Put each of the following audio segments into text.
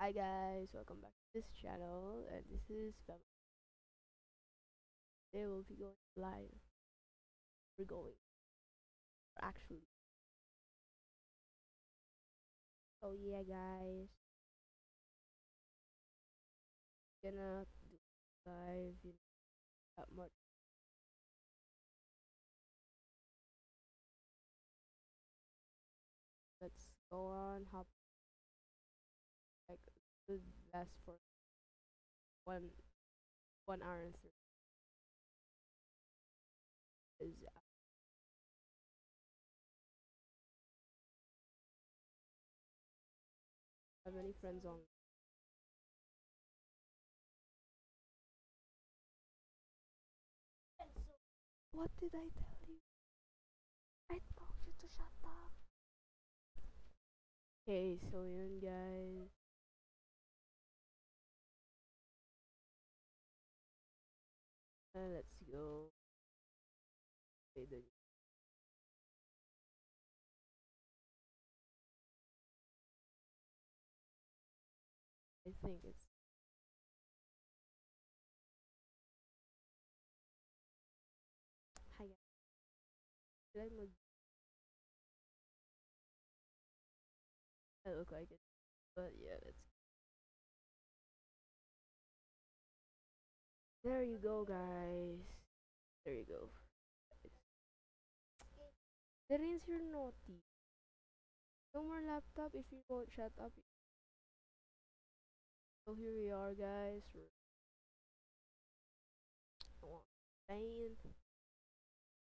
Hi guys, welcome back to this channel and this is Fem. Today we'll be going live. We're going actually. Oh yeah guys. Gonna do live you know, that much. Let's go on hop good last for one one hour and three is uh, have any friends on what did I tell you? I told you to shut up. Okay, so yun guys. Uh, let's go. I think it's hi. Did I mag oh, I look like it. But yeah, let's There you go guys. There you go. Darins, you're naughty. No more laptop if you won't shut up. So here we are guys.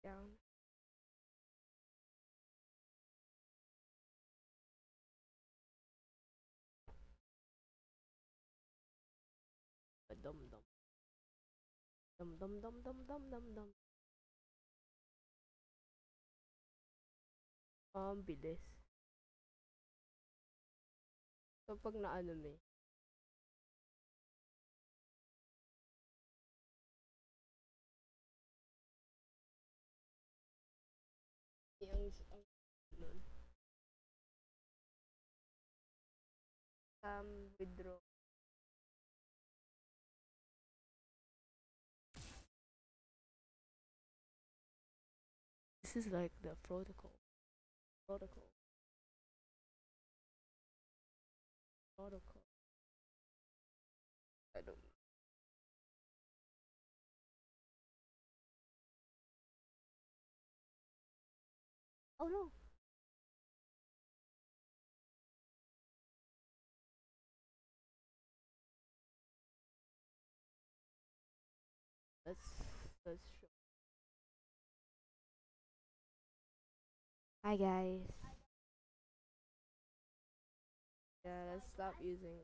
Down. Dum dum dum dum dum dum dum. Um, bilis. So, pag naano na eh. Yung, ang, nun. Um, withdraw. This is like the protocol. Protocol. Protocol. I don't Oh no. Let's let's Hi guys. Yeah, let's stop using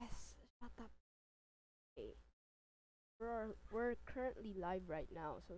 Yes, shut up. Okay. We're we're currently live right now, so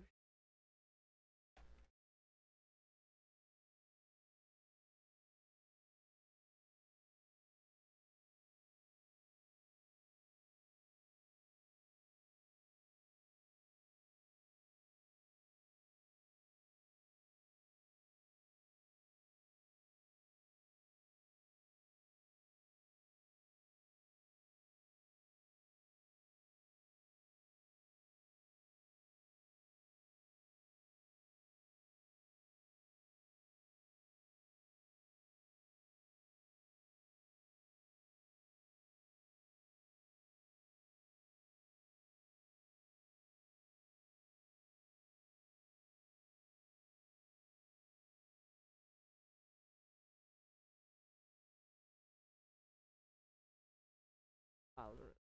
Valorant.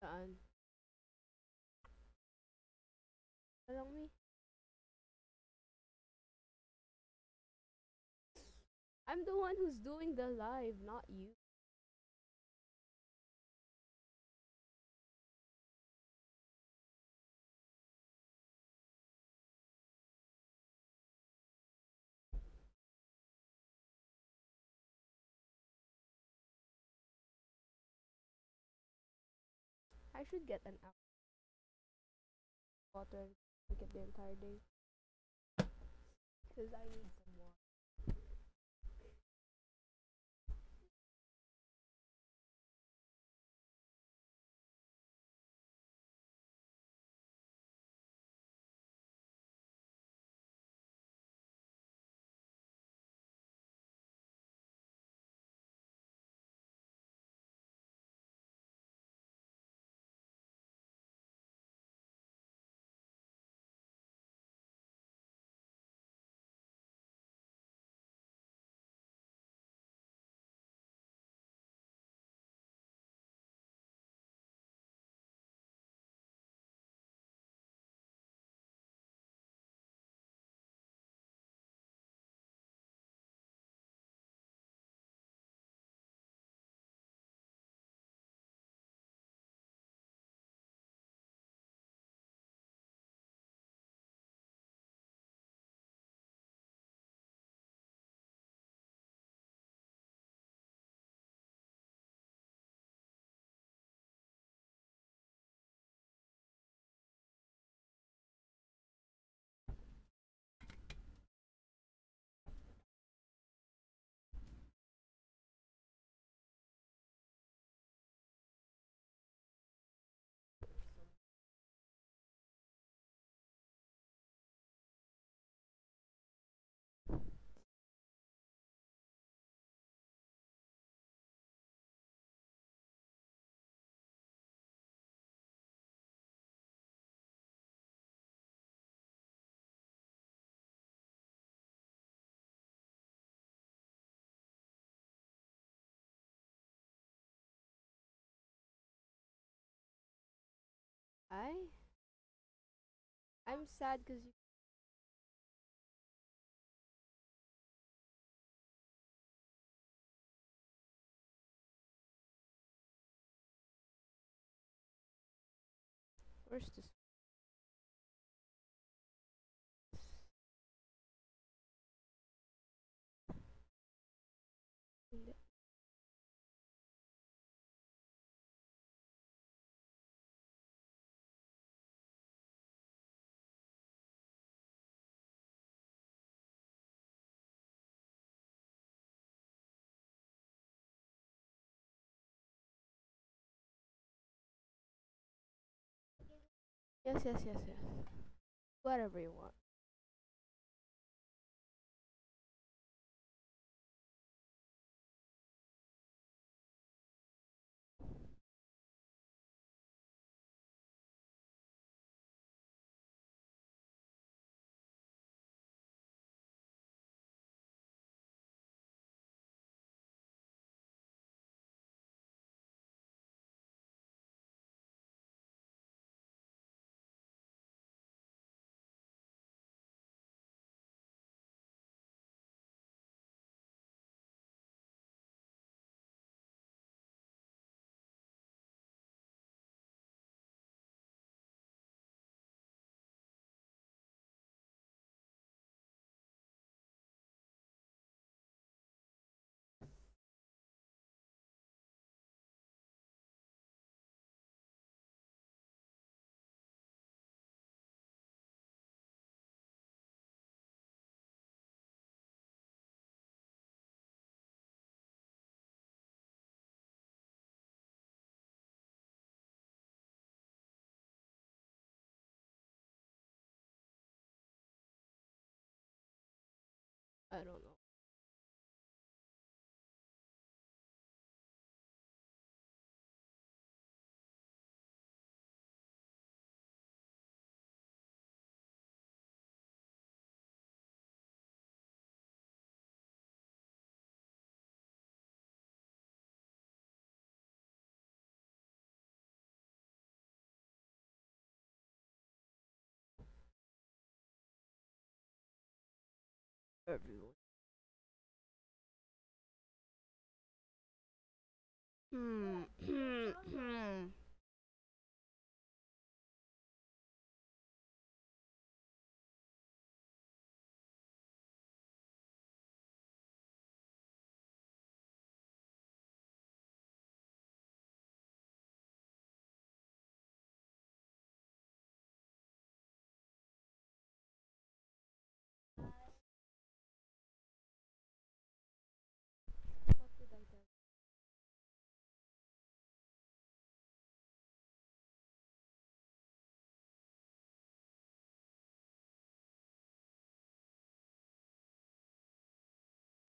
Saan? Me? Eh. I'm the one who's doing the live, not you. I should get an apple water drink it the entire day. Because I need some I I'm sad because you Where's this? N- Yes, yes, yes, yes. Whatever you want. I don't know. Everyone. Hmm. Hmm.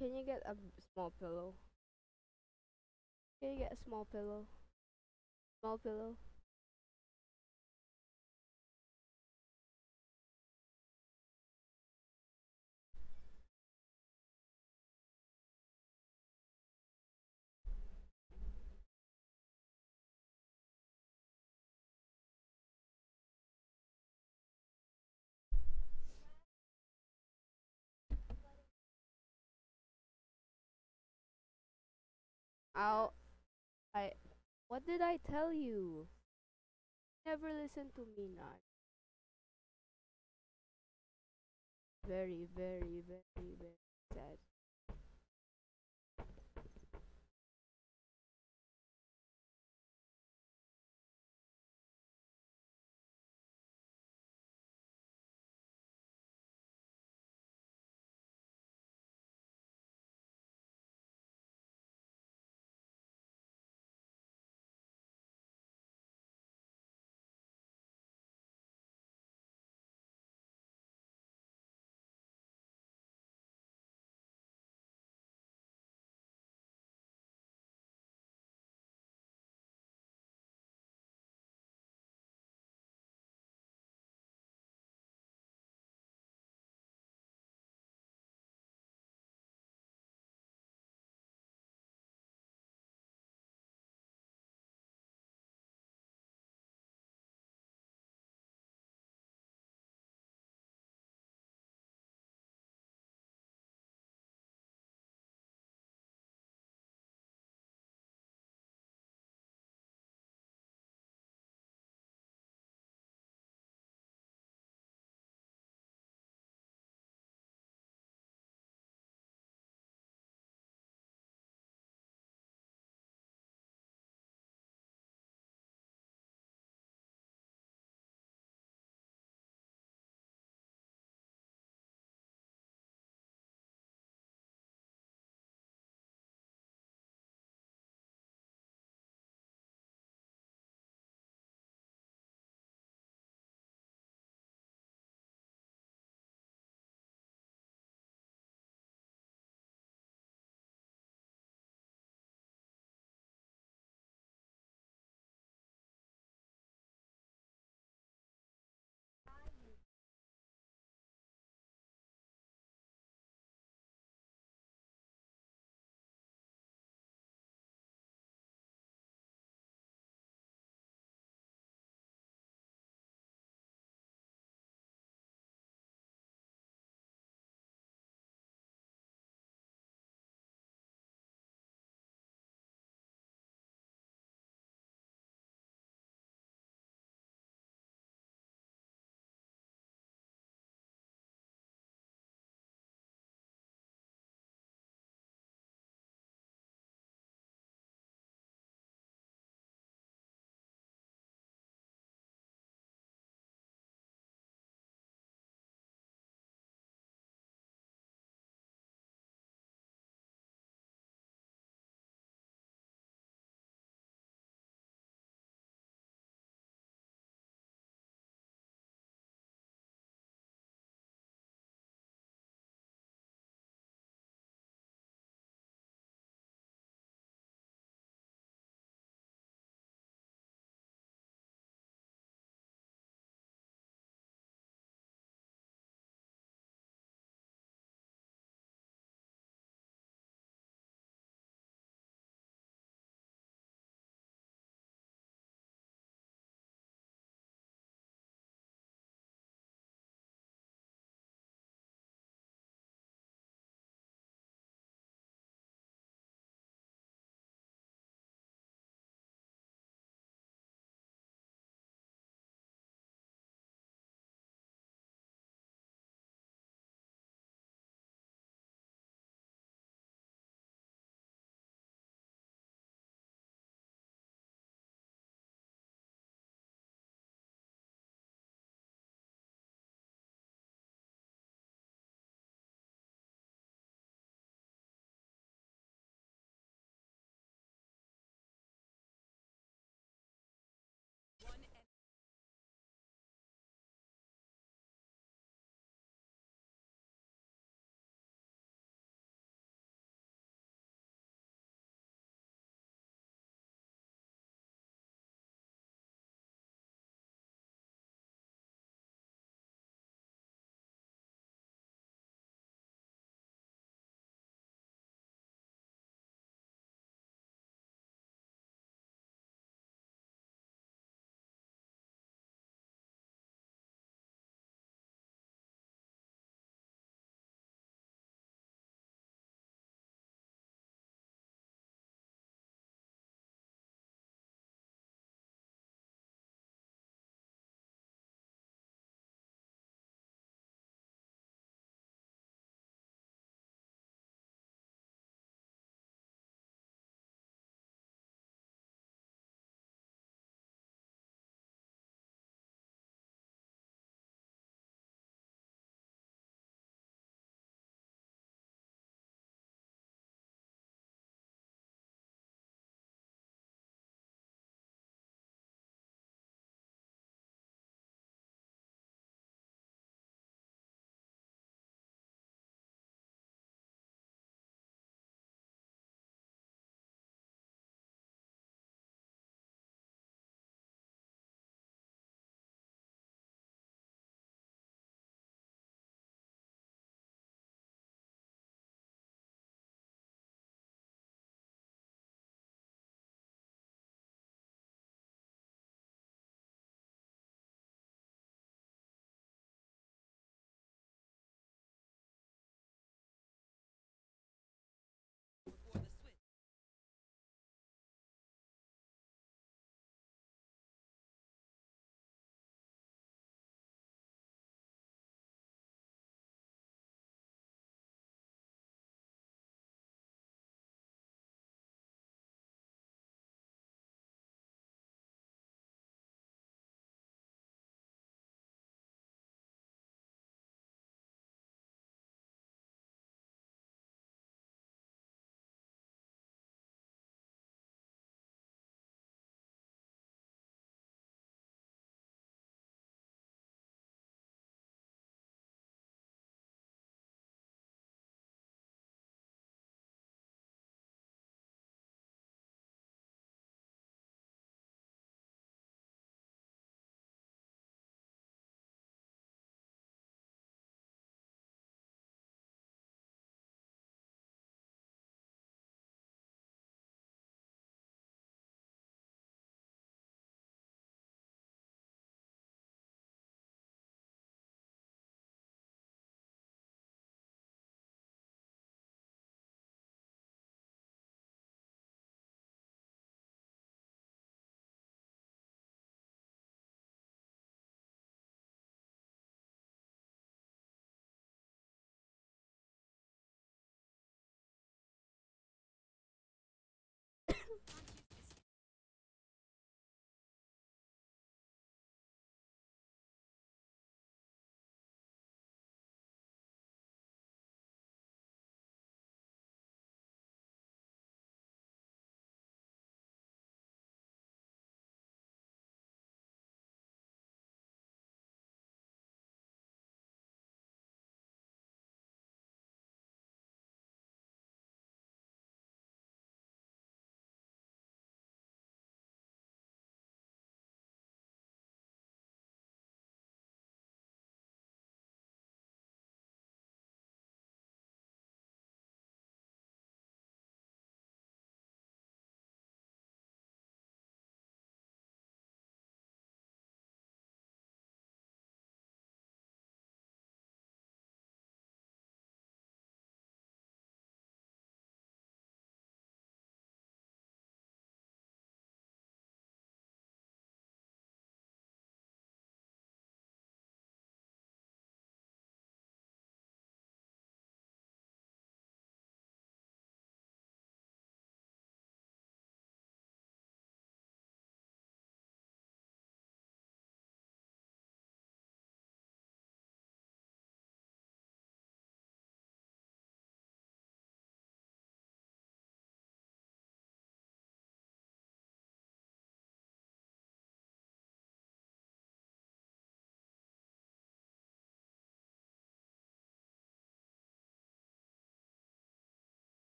Can you get a small pillow? Can you get a small pillow? Small pillow. Ow. I. What did I tell you? Never listen to me, not. Very, very, very, very sad.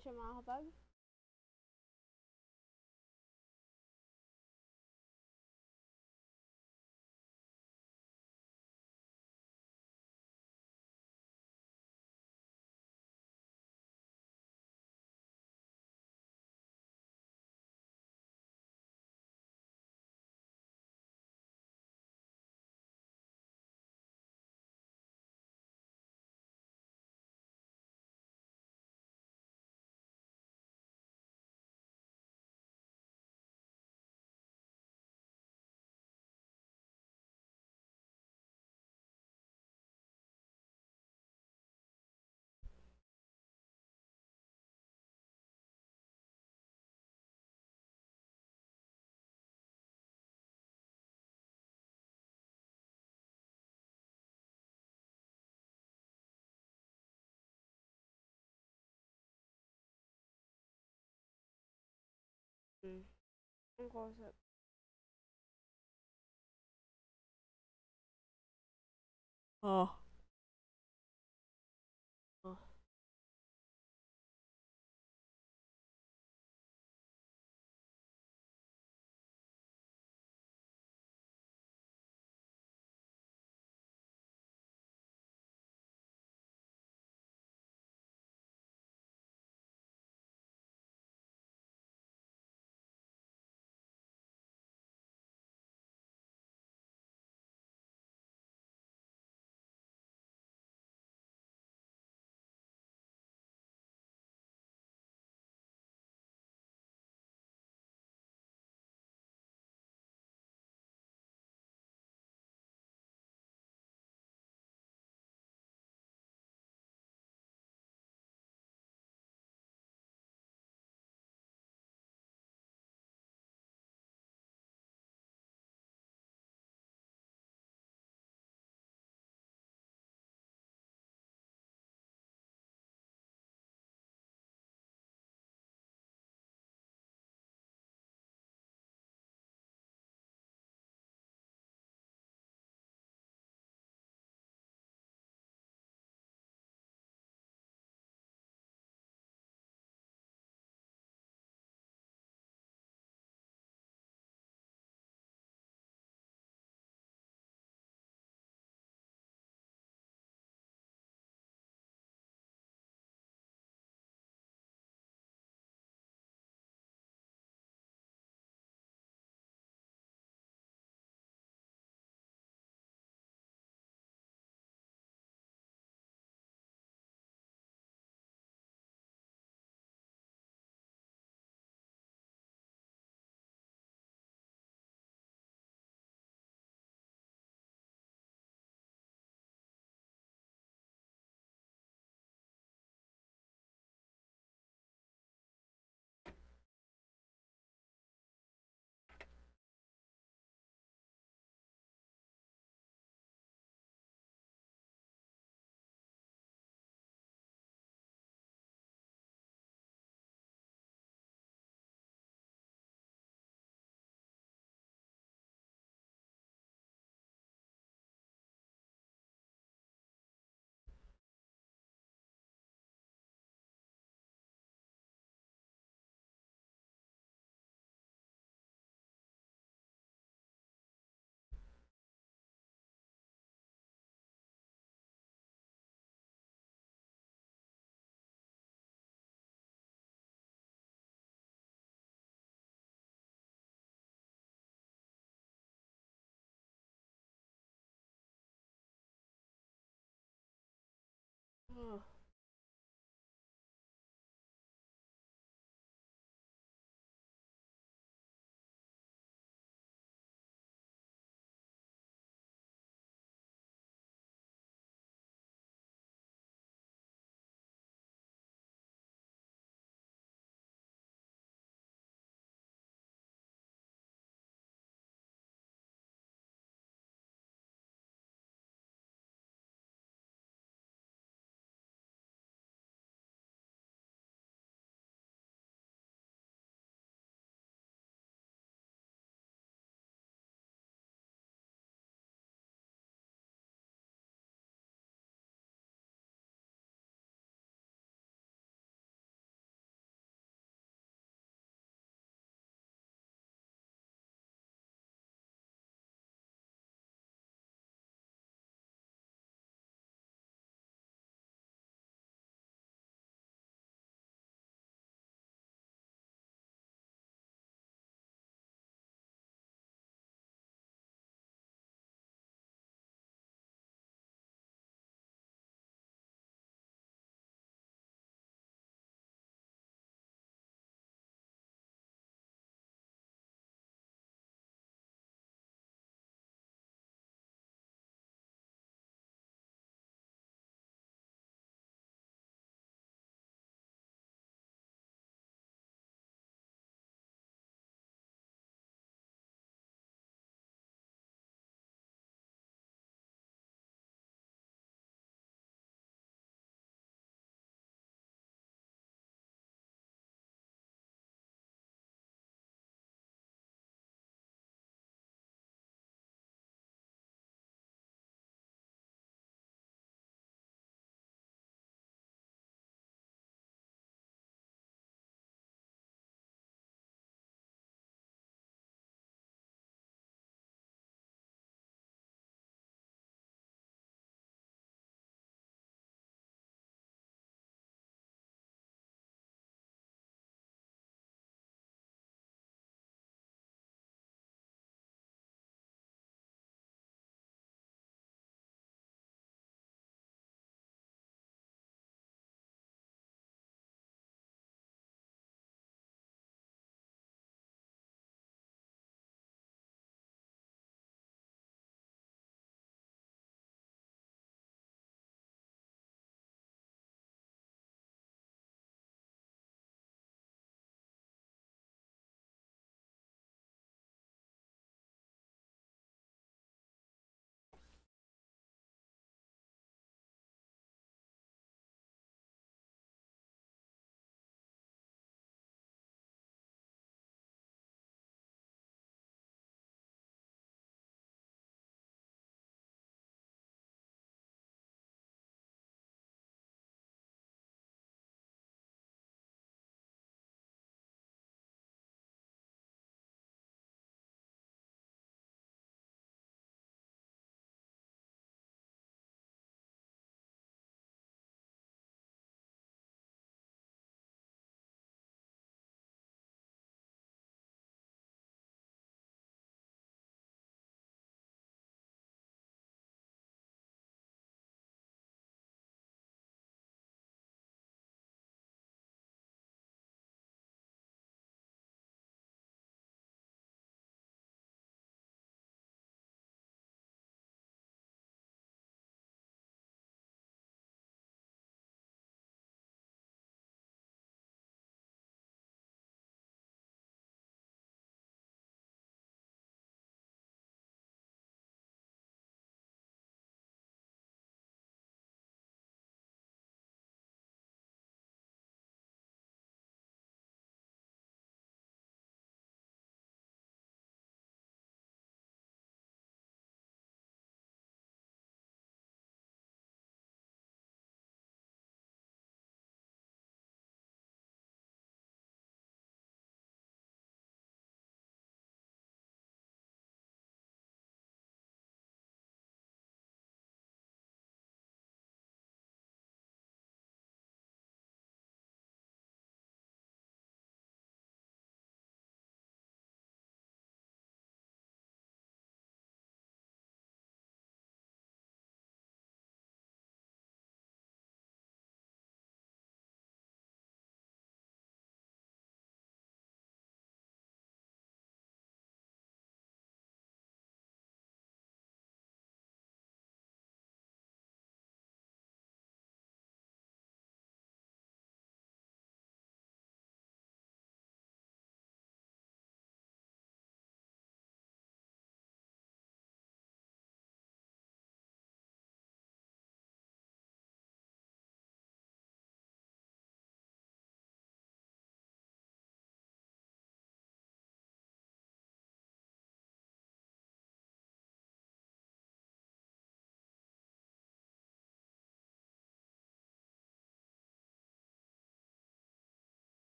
chamar a rapaz? Hmm. Ang kausap. Oh. Oh. Oh.